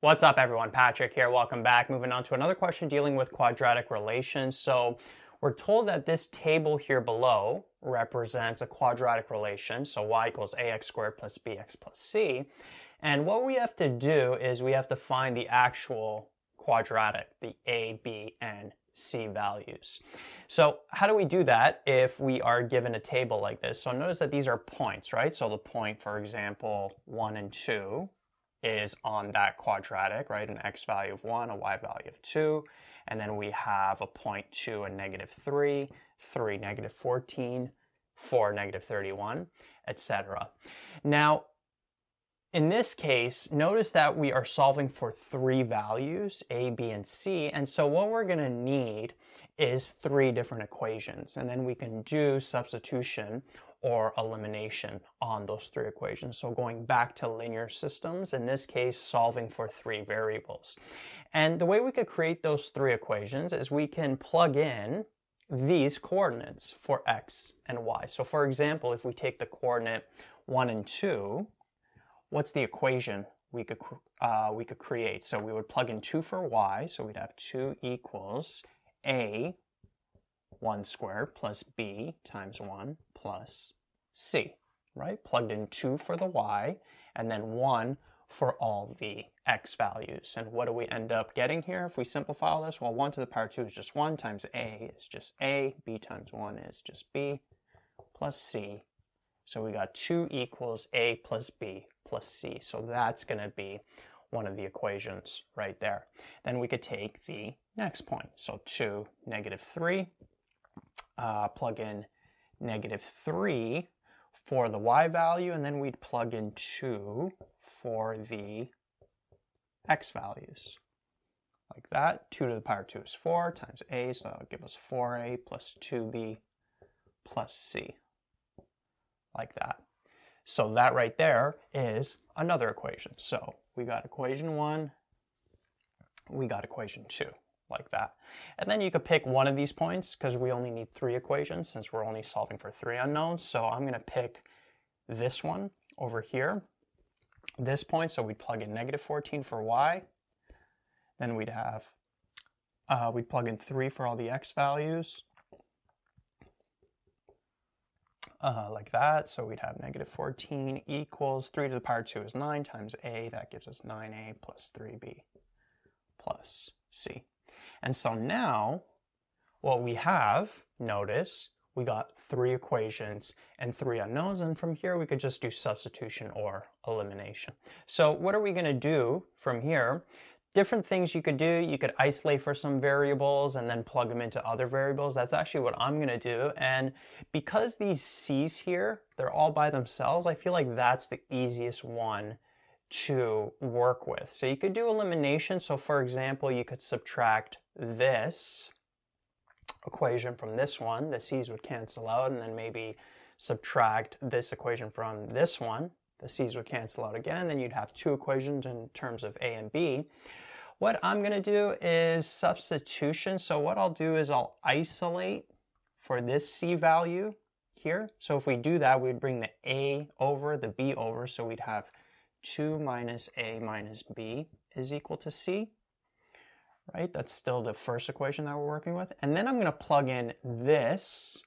What's up everyone, Patrick here, welcome back. Moving on to another question dealing with quadratic relations. So we're told that this table here below represents a quadratic relation, so y equals ax squared plus bx plus c. And what we have to do is we have to find the actual quadratic, the a, b, and c values. So how do we do that if we are given a table like this? So notice that these are points, right? So the point, for example, 1 and 2 is on that quadratic, right? An x value of 1, a y value of 2. And then we have a point 2 and negative 3, 3, negative 14, 4, negative 31, etc. Now, in this case, notice that we are solving for three values, a, b, and c. And so what we're going to need is three different equations. And then we can do substitution or elimination on those three equations. So going back to linear systems, in this case, solving for three variables. And the way we could create those three equations is we can plug in these coordinates for x and y. So for example, if we take the coordinate 1 and 2, what's the equation we could, uh, we could create? So we would plug in 2 for y, so we'd have 2 equals a 1 squared plus b times 1 plus c, right? Plugged in 2 for the y and then 1 for all the x values. And what do we end up getting here if we simplify all this? Well, 1 to the power 2 is just 1 times a is just a, b times 1 is just b, plus c. So we got 2 equals a plus b plus c. So that's going to be one of the equations right there. Then we could take the next point. So 2, negative 3, uh, plug in negative 3 for the y value, and then we'd plug in 2 for the x values. Like that. 2 to the power 2 is 4 times a, so that would give us 4a plus 2b plus c. Like that. So that right there is another equation. So we got equation 1, we got equation 2 like that. And then you could pick one of these points because we only need three equations since we're only solving for three unknowns. So I'm going to pick this one over here, this point. So we'd plug in negative 14 for y. Then we'd have, uh, we'd plug in 3 for all the x values. Uh, like that. So we'd have negative 14 equals 3 to the power 2 is 9 times a. That gives us 9a plus 3b plus c. And so now what we have, notice, we got three equations and three unknowns, and from here we could just do substitution or elimination. So what are we going to do from here? Different things you could do. You could isolate for some variables and then plug them into other variables. That's actually what I'm going to do. And because these C's here, they're all by themselves, I feel like that's the easiest one to work with. So you could do elimination. So for example, you could subtract this equation from this one. The c's would cancel out and then maybe subtract this equation from this one. The c's would cancel out again. Then you'd have two equations in terms of a and b. What I'm going to do is substitution. So what I'll do is I'll isolate for this c value here. So if we do that, we'd bring the a over, the b over. So we'd have 2 minus a minus b is equal to c, right? That's still the first equation that we're working with. And then I'm going to plug in this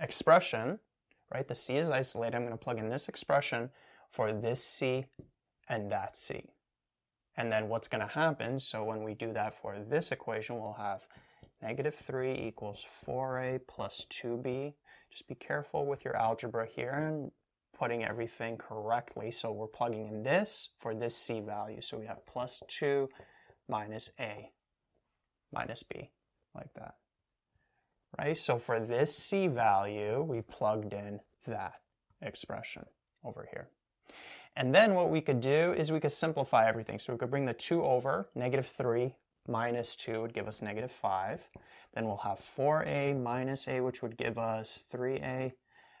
expression, right? The c is isolated. I'm going to plug in this expression for this c and that c. And then what's going to happen, so when we do that for this equation, we'll have negative 3 equals 4a plus 2b. Just be careful with your algebra here and putting everything correctly. So we're plugging in this for this c value. So we have plus 2 minus a minus b, like that. Right? So for this c value, we plugged in that expression over here. And then what we could do is we could simplify everything. So we could bring the 2 over, negative 3 minus 2 would give us negative 5. Then we'll have 4a minus a, which would give us 3a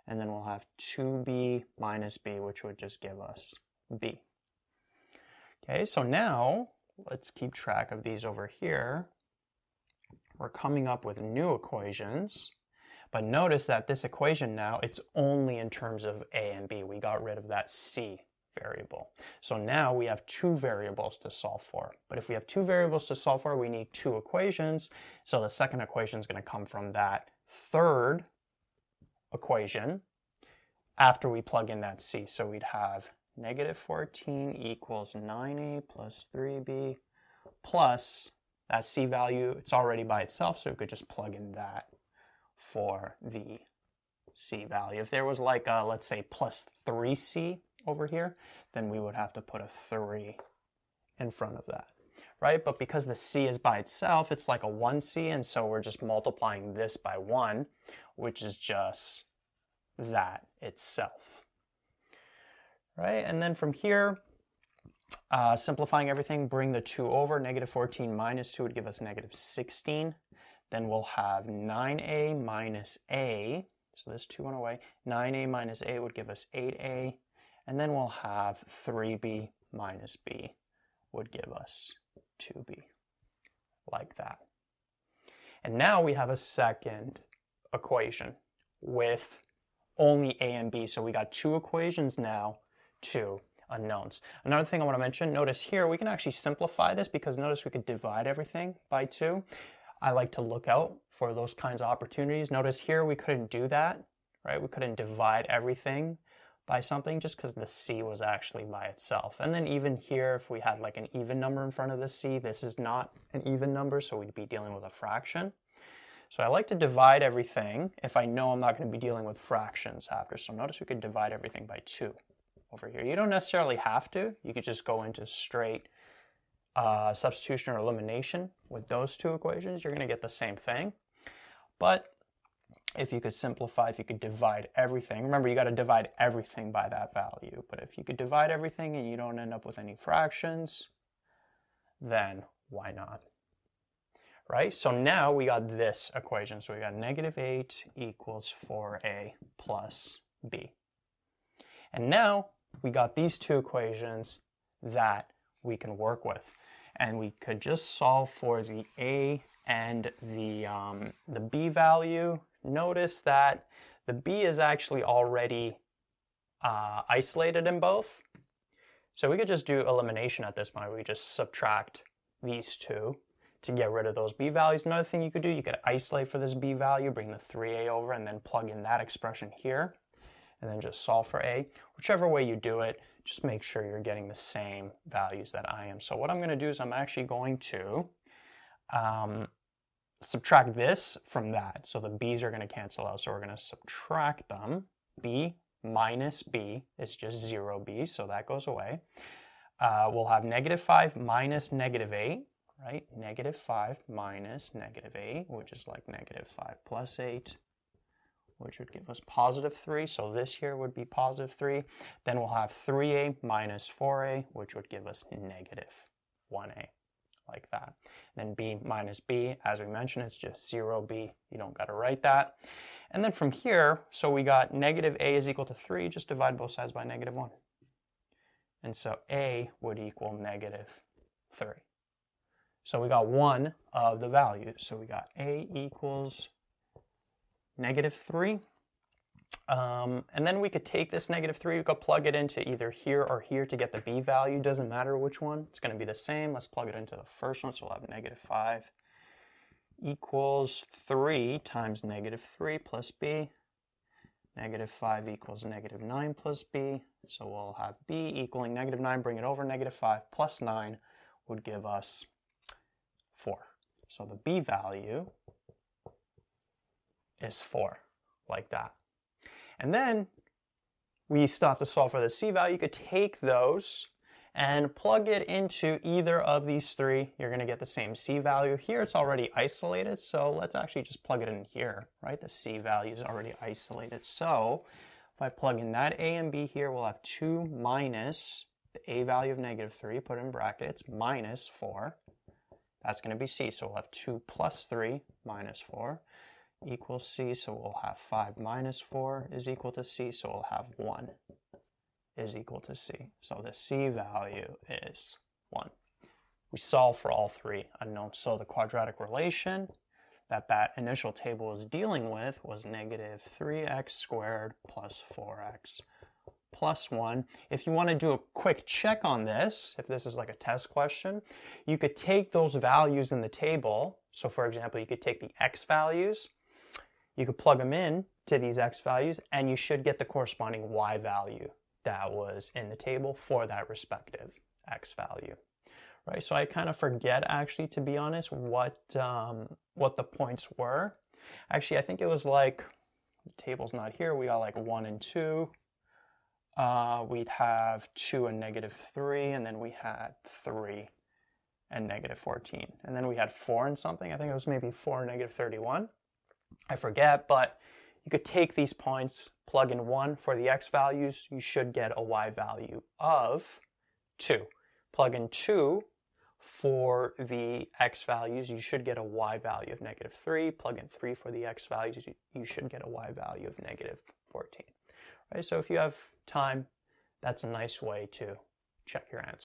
and then we'll have 2b minus b, which would just give us b. Okay, so now let's keep track of these over here. We're coming up with new equations, but notice that this equation now, it's only in terms of a and b. We got rid of that c variable. So now we have two variables to solve for. But if we have two variables to solve for, we need two equations. So the second equation is going to come from that third equation after we plug in that c. So we'd have negative 14 equals 9a plus 3b plus that c value. It's already by itself, so we could just plug in that for the c value. If there was like, a, let's say, plus 3c over here, then we would have to put a 3 in front of that, right? But because the c is by itself, it's like a 1c, and so we're just multiplying this by 1, which is just that itself, right? And then from here, uh, simplifying everything, bring the 2 over. Negative 14 minus 2 would give us negative 16. Then we'll have 9a minus a. So this 2 went away. 9a minus a would give us 8a. And then we'll have 3b minus b would give us 2b, like that. And now we have a second equation with only a and b. So we got two equations now, two unknowns. Another thing I want to mention, notice here, we can actually simplify this because notice we could divide everything by two. I like to look out for those kinds of opportunities. Notice here we couldn't do that, right? We couldn't divide everything by something just because the c was actually by itself. And then even here, if we had like an even number in front of the c, this is not an even number, so we'd be dealing with a fraction. So I like to divide everything if I know I'm not going to be dealing with fractions after. So notice we could divide everything by 2 over here. You don't necessarily have to. You could just go into straight uh, substitution or elimination with those two equations. You're going to get the same thing. But if you could simplify, if you could divide everything, remember you got to divide everything by that value. But if you could divide everything and you don't end up with any fractions, then why not? Right? So now we got this equation. So we got negative 8 equals 4a plus b. And now we got these two equations that we can work with. And we could just solve for the a and the, um, the b value. Notice that the b is actually already uh, isolated in both. So we could just do elimination at this point. We just subtract these two to get rid of those b values. Another thing you could do, you could isolate for this b value, bring the 3a over, and then plug in that expression here and then just solve for a. Whichever way you do it, just make sure you're getting the same values that I am. So what I'm going to do is I'm actually going to um, subtract this from that. So the b's are going to cancel out. So we're going to subtract them. b minus b is just 0b, so that goes away. Uh, we'll have negative 5 minus negative 8, right? Negative 5 minus negative 8, which is like negative 5 plus 8 which would give us positive 3. So this here would be positive 3. Then we'll have 3a minus 4a, which would give us negative 1a, like that. Then b minus b, as we mentioned, it's just 0b. You don't got to write that. And then from here, so we got negative a is equal to 3. Just divide both sides by negative 1. And so a would equal negative 3. So we got one of the values. So we got a equals negative 3. Um, and then we could take this negative 3, we could plug it into either here or here to get the b value. Doesn't matter which one. It's going to be the same. Let's plug it into the first one. So we'll have negative 5 equals 3 times negative 3 plus b. Negative 5 equals negative 9 plus b. So we'll have b equaling negative 9. Bring it over. Negative 5 plus 9 would give us 4. So the b value is 4, like that. And then we still have to solve for the c value. You could take those and plug it into either of these three. You're going to get the same c value. Here it's already isolated, so let's actually just plug it in here, right? The c value is already isolated. So if I plug in that a and b here, we'll have 2 minus the a value of negative 3, put in brackets, minus 4. That's going to be c, so we'll have 2 plus 3 minus 4 equals c, so we'll have 5 minus 4 is equal to c, so we'll have 1 is equal to c. So the c value is 1. We solve for all three unknowns. So the quadratic relation that that initial table was dealing with was negative 3x squared plus 4x plus 1. If you want to do a quick check on this, if this is like a test question, you could take those values in the table. So for example, you could take the x values, you could plug them in to these x values, and you should get the corresponding y value that was in the table for that respective x value. Right, so I kind of forget actually, to be honest, what um, what the points were. Actually, I think it was like the table's not here. We got like one and two. Uh, we'd have two and negative three, and then we had three and negative 14. And then we had four and something. I think it was maybe four and negative 31. I forget, but you could take these points, plug in one for the x values, you should get a y value of two. Plug in two for the x values, you should get a y value of negative 3. Plug in 3 for the x values, you should get a y value of negative 14. Right? So if you have time, that's a nice way to check your answer.